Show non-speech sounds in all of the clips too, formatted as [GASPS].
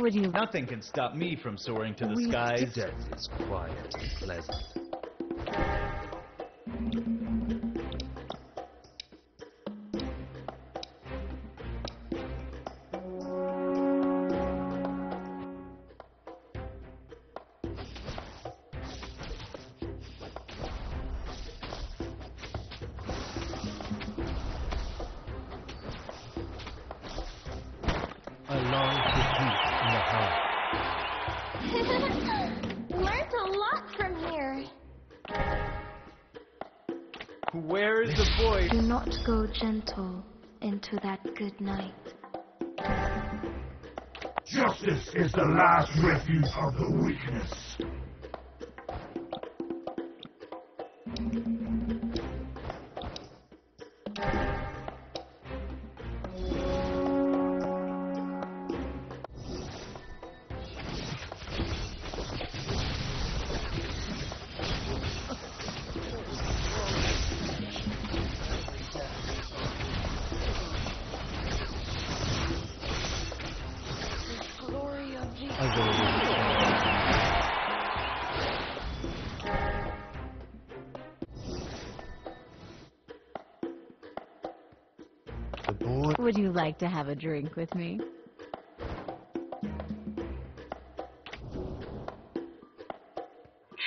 Would you Nothing can stop me from soaring to the We- skies. Death is quiet and pleasant. Where is the voice? Do not go gentle into that good night. Justice is the last refuge of the weakness. Would you like to have a drink with me?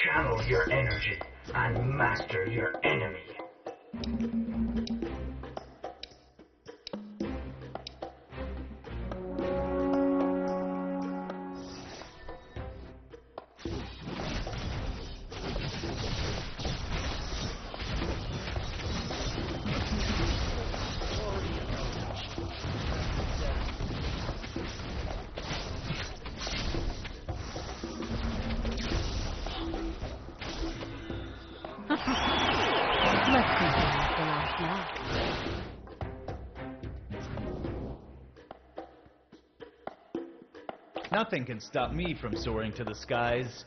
Channel your energy and master your enemy. The last. Nothing can stop me from soaring to the skies.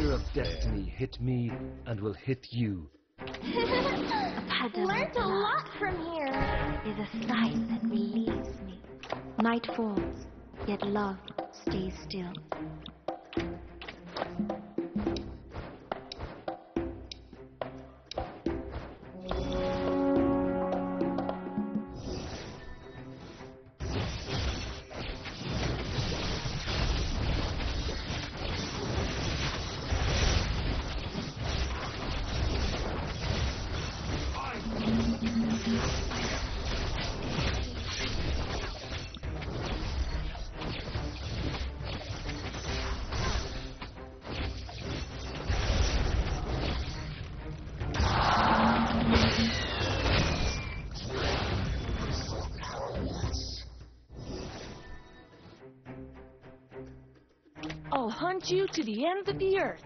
Spear of destiny hit me and will hit you. Learned a lot from here. Is a sight that relieves me. Night falls, yet love stays still. You to the ends of the earth.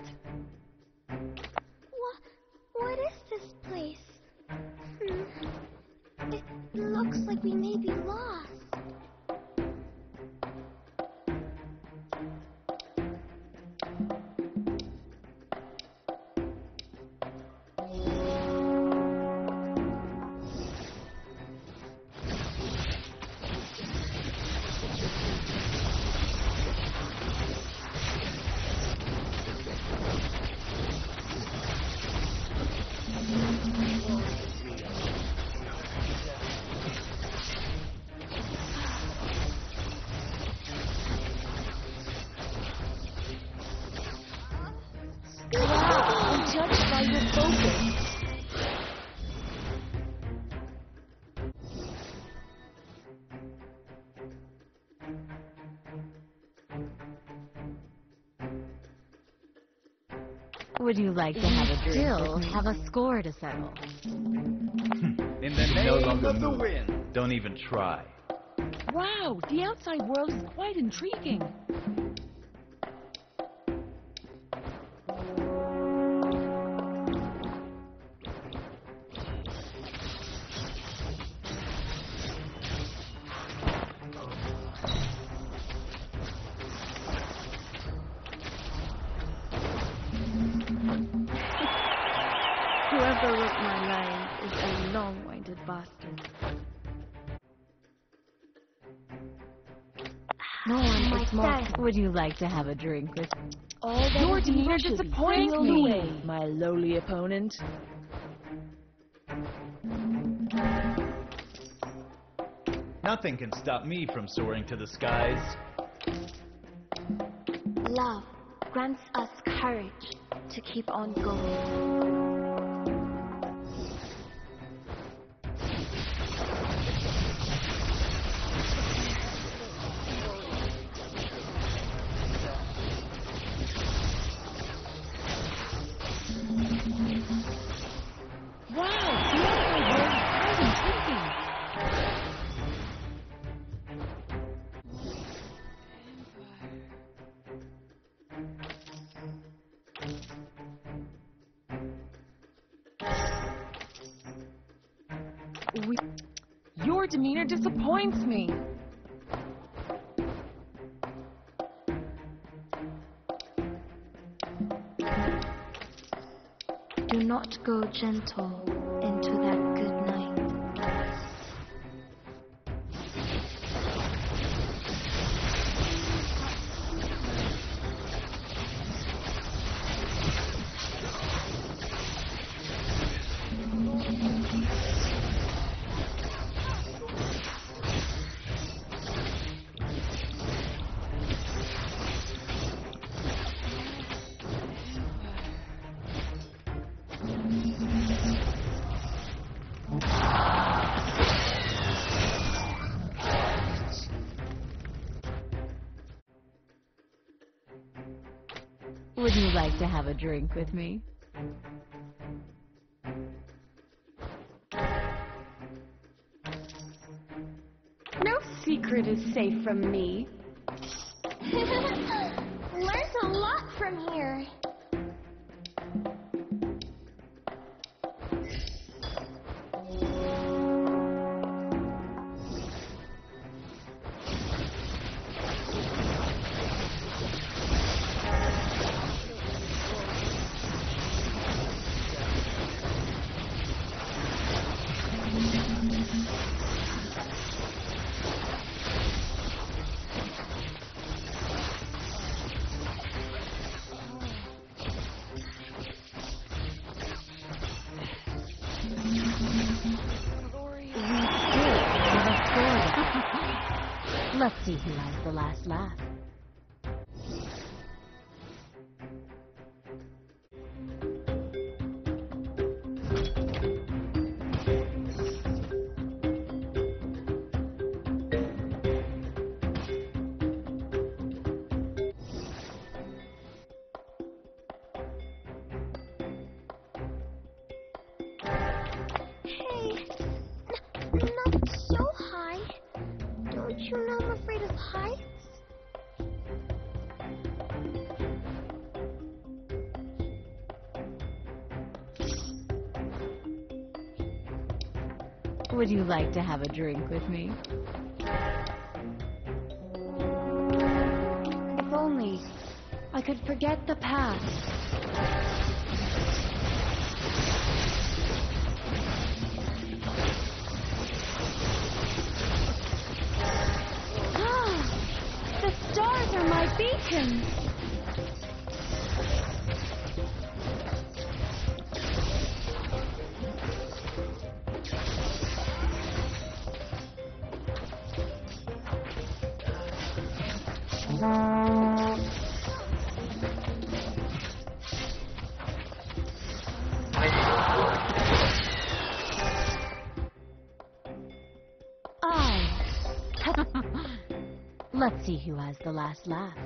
Focus. Would you like to have a drink Still with me? have a score to settle? Hmm. In the no name longer of the move. wind. Don't even try. Wow, the outside world is quite intriguing. No one is. Would you like to have a drink with All Your demeanor disappoints sailed me, away. my lowly opponent. Nothing can stop me from soaring to the skies. Love grants us courage to keep on going. Demeanor disappoints me. Do not go gentle into that Would you like to have a drink with me? No secret is safe from me. [LAUGHS] Learned a lot from here. Let's see who has the last laugh. Would you like to have a drink with me? If only I could forget the past. [GASPS] Ah, Ah. [LAUGHS] Let's see who has the last laugh.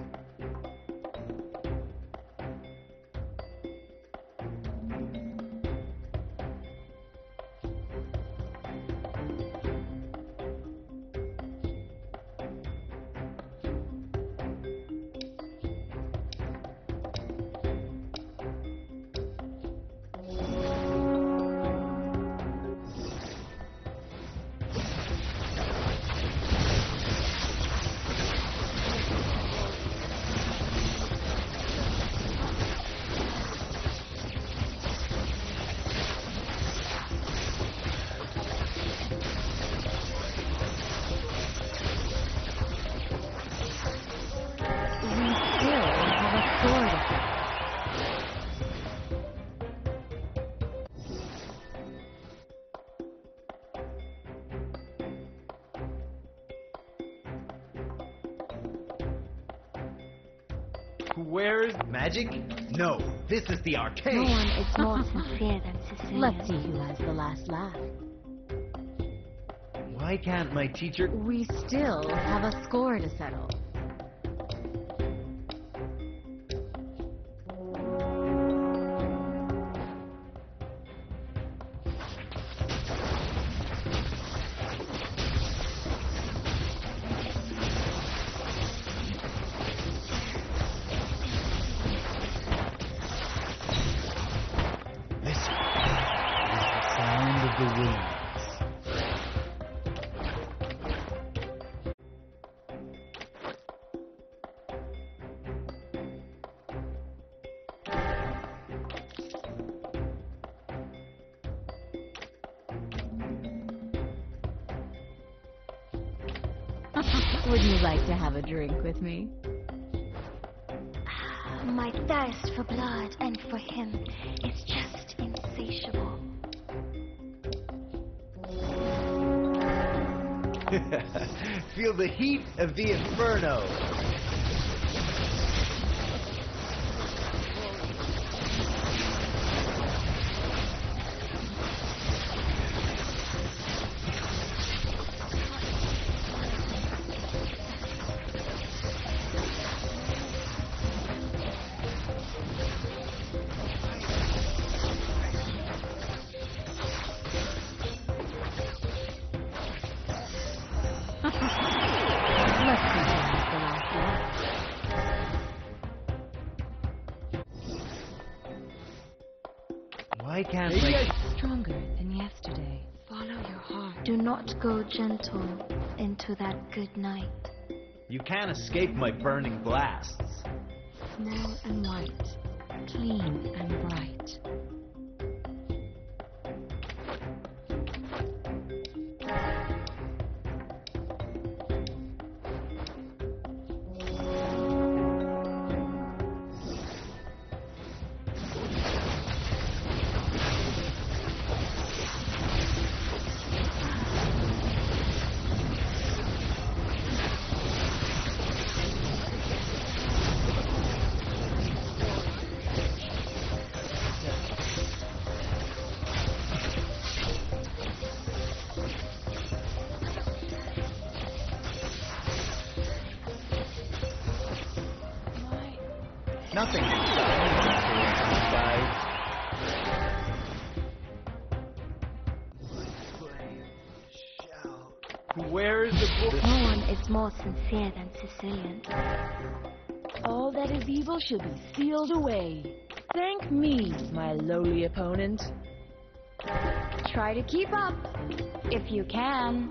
Magic? No, this is the arcade. No one is more sincere than Cecilion. Let's see who has the last laugh. Why can't my teacher? We still have a score to settle. Would you like to have a drink with me? Ah, my thirst for blood and for him is just insatiable. [LAUGHS] Feel the heat of the inferno. Why can't my... Stronger than yesterday. Follow your heart. Do not go gentle into that good night. You can't escape my burning blasts. Small and white. Clean and bright. Nothing can stop me from soaring through the. Where is the book? No one is more sincere than Cecilion. All that is evil should be sealed away. Thank me, my lowly opponent. Try to keep up, if you can.